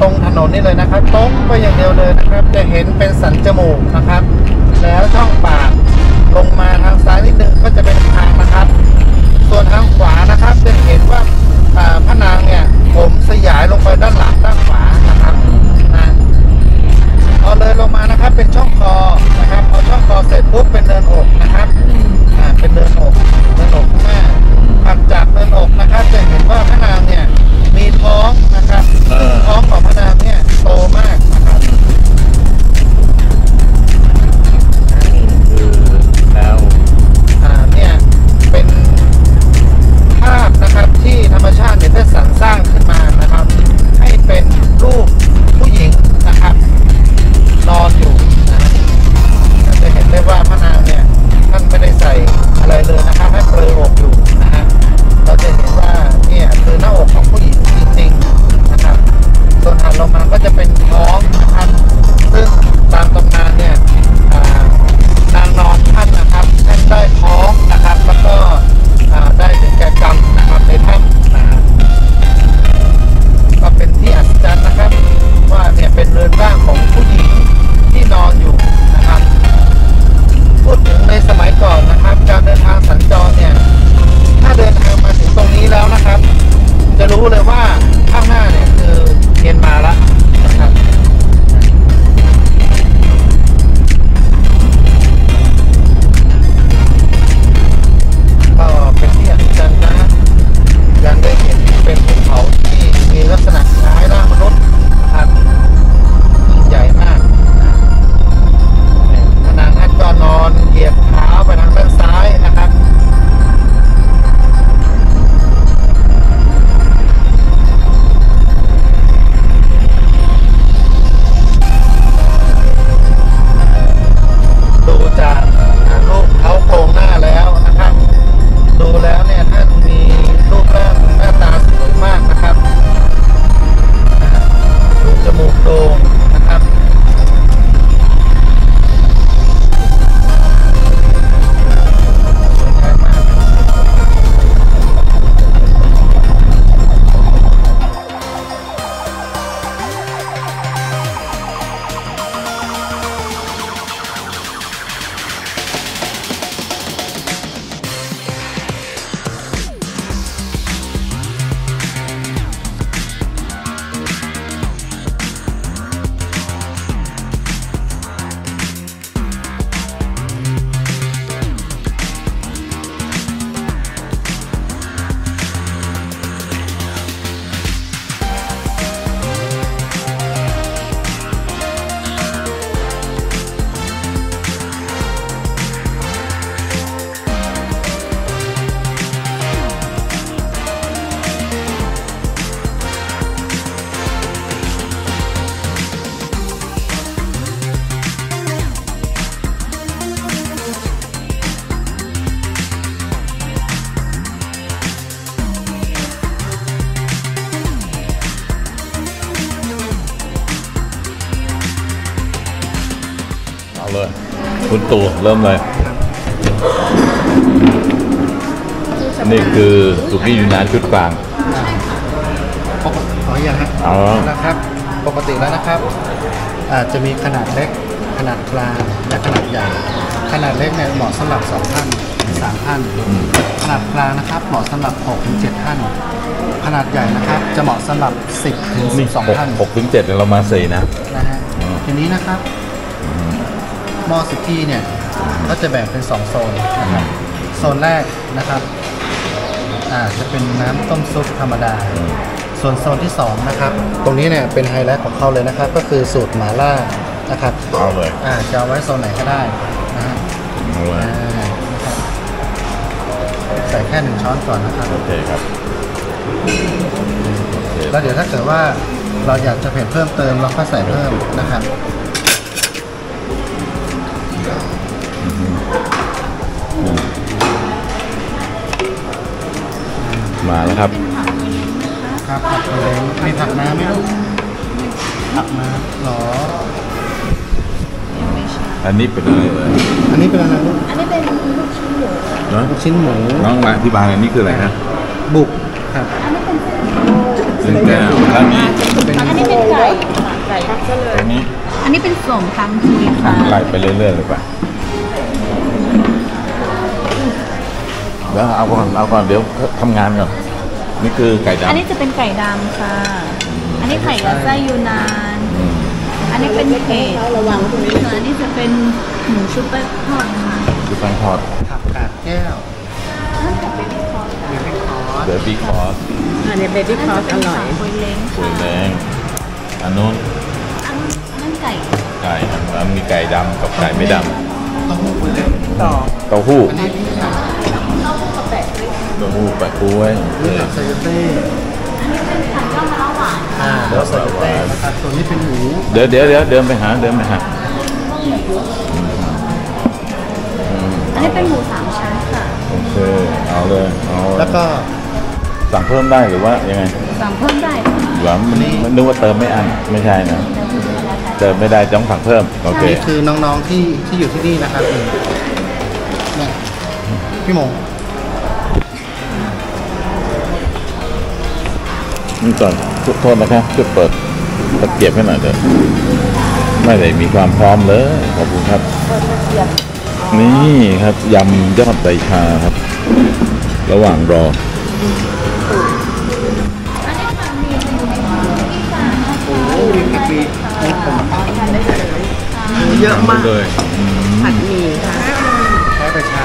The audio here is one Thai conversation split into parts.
ตรงถนนนี่เลยนะครับ ตรงไปอย่างเดียวเลยนะครับ จะเห็นเป็นสันจมูกนะครับ แล้วช่องปากลงมาทางซ้ายนิดนึงก็จะเป็นทางนะครับ ส่วนทางขวานะครับ จะรู้ เอาเลย คุณตู่เริ่มเลย นี่คือสุกี้ยูนานชุดกลางปกติขออย่างฮะเอานะครับ ปกติแล้วนะครับอาจจะมีขนาดเล็ก ขนาดกลาง และขนาดใหญ่ ขนาดเล็กเนี่ยเหมาะสำหรับ2ท่าน3ท่าน ขนาดกลางนะครับ เหมาะสำหรับ6ถึง7ท่าน ขนาดใหญ่นะครับ จะเหมาะสำหรับ10ถึงนี่หก12ท่านหกถึงเจ็ดเนี่ยเรามาสี่นะนะฮะอืมทีนี้นะครับห ม้อสุกี้เนี่ยก็จะแบ่งเป็น 2 โซนนะครับโซนแรกนะครับอ่าจะเป็นน้ำต้มซุปธรรมดา ส่วนโซนที่ 2 นะครับ ตรงนี้เนี่ยเป็นไฮไลท์ของเขาเลยนะครับ ก็คือสูตรหมาล่านะครับเอาเลยอ่าจะเอาไว้โซนไหนก็ได้นะฮะเอาเลยอ่านะครับใส่แค่หนึ่งช้อนก่อนนะครับ โอเคครับโอเคแล้วเดี๋ยวถ้าเกิดว่าเราอยากจะเผ็ดเพิ่มเติมเราก็ใส่เพิ่มนะครับ มาแล้วครับ ครับผักกระเลงมีผักน้ำไหมลูกผักน้ำหรอ อันนี้เป็นอะไรเอ่ยอันนี้เป็นอะไรลูกอันนี้เป็นลูกชิ้นหมูเนาะลูกชิ้นหมูน้องมาอธิบายอันนี้คืออะไรฮะบุกครับอันนี้เป็นเส้นซึ่งแก้วคด้านนี้อันนี้เป็นไก่ค่ะไก่พักซะเลตยรงนี้อันนี้เป็นสมทำทีค่ะไล่ไปเรื่อยๆเลยป่ะ เดี๋ยวเอาก่อนเอาก่อนเดี๋ยวทำงานก่อนนี่คือไก่อันดำนี้จะเป็นไก่ดำค่ะ อันนี้ไข่ยัดไส้ยูนานอืมอันนี้เป็นเผ็ดระวังตรงนี้ส่วนอันนี้จะเป็นหมูชุบแป้งทอดค่ะคือแป้งทอดผักกาดแก้วนั่นจะเป็นทอดเบบี้คอร์สเบบี้คอสอันนี้เบบี้คอสอร่อยคุยเล้งสวยค่ะแรงอันนู้นอันอันนั้นไก่ ไก่อันนั้นมีไก่ดำกับไก่ไม่ดเต้าหู้คุณเล็กต่อำเต้าหู้ อันนี้พี่ค่ะเต้าหู้แปะกล้วยนี่ผักไซเต้ผัดก็มะละหวานอ่าแล้วไซเต้นะครับส่วนนี้เป็นหมูเดี๋ยวเดี๋ยวเดี๋ยวเดินไปหาเดินไปหาอันนี้เป็นหมูสามชั้นค่ะโอเคเอาเลยเอาแล้วก็สั่งเพิ่มได้หรือว่ายังไงสั่งเพิ่มได้ค่ะหรือว่ามันมันนึกว่าเติมไม่อันไม่ใช่นะเติมไม่ได้ต้องสั่งเพิ่มโอเคนี่คือน้องๆที่ที่อยู่ที่นี่นะครับนี่เนี่ยพี่หมง นี่ก่อนโทษนะครับช่วยเปิดตะเกียบให้หน่อยเถอะไม่ได้มีความพร้อมเลยขอบคุณครับ นี่ครับยำยอดใบชาครับ ระหว่างรออันนี้ค่ะมีอยู่ในที่จานโอ้โหมีพริกมีมีผมทานได้เลยเยอะมากเลยผัดหมี่ค่ะแค่ประชา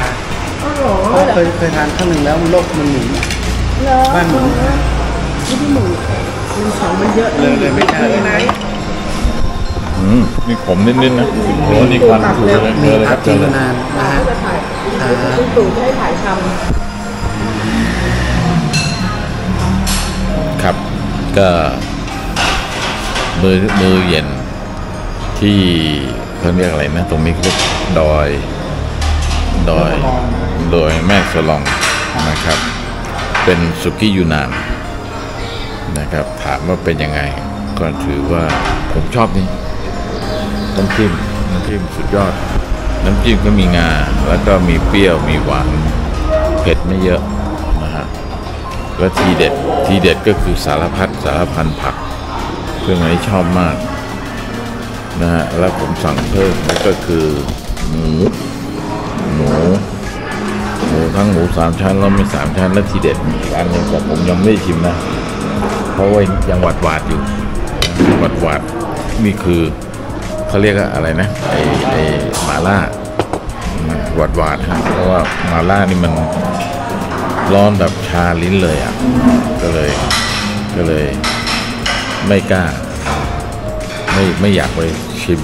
เพราะเคยเคยทานครั้งหนึ่งแล้วโรคมันหนีเลิศบ้านหมู ที่พี่หมูมันของมันเยอะเลยเลยไม่ใช่อืมนี่ขมนิดๆนะโอ้นี่ควันถูเลยมีเจอเลยคอารับเจจีอเลยนานนะฮะอ่าตู่จะให้ถ่ายทครับ ก็มือมือเย็นที่เขาเรียกอะไรนะ ตรงนี้เขาเรียกดอย ดอย โดยแม่สลองนะครับ เป็นสุกี้ยูนาน นะครับ ถามว่าเป็นยังไง ก็ถือว่าผมชอบนี่น้ำจิ้มน้ำจิ้มสุดยอด น้ำจิ้มก็มีงา แล้วก็มีเปรี้ยวมีหวานเผ็ดไม่เยอะนะฮะแล้วทีเด็ดทีเด็ดก็คือสารพัดสารพันผักเครื่องนี้ชอบมากนะฮะแล้วผมสั่งเพิ่มก็คือหมูหมูหมูทั้งหมูสามชั้นแล้วมีสามชั้นและทีเด็ดอีกอันนึงแต่ผมยังไม่ได้ชิมนะ ราะว่ายังหวาดหวาดอยู่หวาดหวาดนี่คือเขาเรียกอะไรนะไอไอหมาล่าหวาดหวาดฮะเพราะว่าหมาล่านี่มันร้อนแบบชาลิ้นเลยอะก็เลยก็เลยไม่กล้า ไม่ไม่อยากไปชิม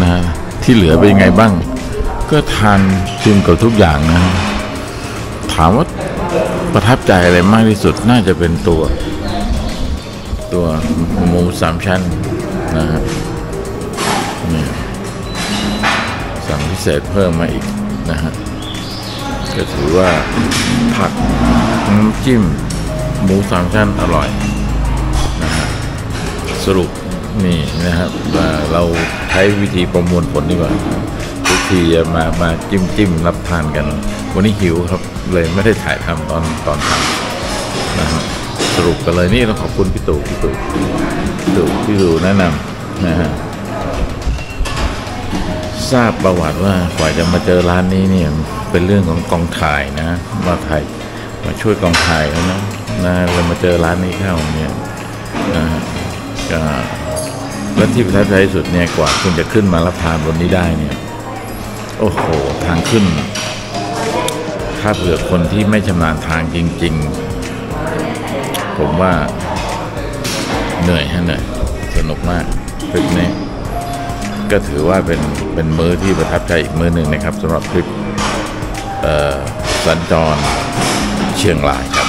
นะฮะที่เหลือเป็นยังไงบ้าง ก็ทานชิมกับทุกอย่างนะถามว่าประทับใจอะไรมากที่สุดน่าจะเป็นตัว ตัวหมูสามชั้นนะฮะนี่สั่งพิเศษเพิ่มมาอีกนะฮะก็ถือว่าผักน้ำจิ้มหมูสามชั้นอร่อยนะฮะสรุปนี่นะครับว่าเราใช้วิธีประมวลผลดีกว่าทุกทีมามาจิ้มจิ้มรับทานกัน วันนี้หิวครับเลยไม่ได้ถ่ายทำตอนตอนทำนะฮะ สรุปกันเลยนี่ต้องขอบคุณพี่ตู่พี่ตู่พี่ตู่พี่ตู่แนะนำนะฮะทราบประวัติว่ากว่าจะมาเจอร้านนี้เนี่ยเป็นเรื่องของกองถ่ายนะมาถ่ายมาช่วยกองถ่ายเขานะนะเลยมาเจอร้านนี้เข้าเนี่ยนะฮะก็และที่ประทับใจสุดเนี่ยกว่าคุณจะขึ้นมารับทานบนนี้ได้เนี่ย โอ้โหทางขึ้น ถ้าเผื่อคนที่ไม่ชำนาญทางจริง ๆ ผมว่าเหนื่อยฮะเหนื่อยสนุกมากคลิปนี้ ก็ถือว่าเป็นเป็นมื้อที่ประทับใจอีกมื้อหนึ่งนะครับสำหรับคลิปสัญจรเชียงรายครับ